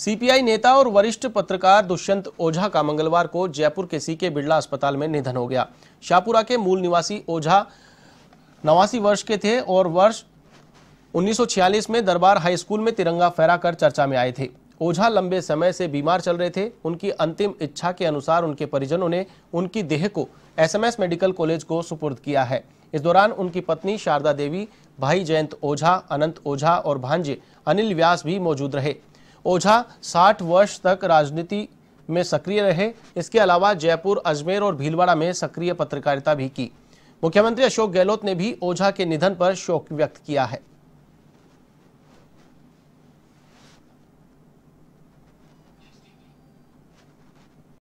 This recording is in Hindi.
सीपीआई नेता और वरिष्ठ पत्रकार दुष्यंत ओझा का मंगलवार को जयपुर के सीके बिड़ला अस्पताल में निधन हो गया। शाहपुरा के मूल निवासी ओझा नवासी वर्ष के थे और वर्ष 1946 में दरबार हाई स्कूल में तिरंगा फहराकर चर्चा में आए थे। ओझा लंबे समय से बीमार चल रहे थे। उनकी अंतिम इच्छा के अनुसार उनके परिजनों ने उनकी देह को एसएमएस मेडिकल कॉलेज को सुपुर्द किया है। इस दौरान उनकी पत्नी शारदा देवी, भाई जयंत ओझा, अनंत ओझा और भांजे अनिल व्यास भी मौजूद रहे। ओझा 60 वर्ष तक राजनीति में सक्रिय रहे। इसके अलावा जयपुर, अजमेर और भीलवाड़ा में सक्रिय पत्रकारिता भी की। मुख्यमंत्री अशोक गहलोत ने भी ओझा के निधन पर शोक व्यक्त किया है।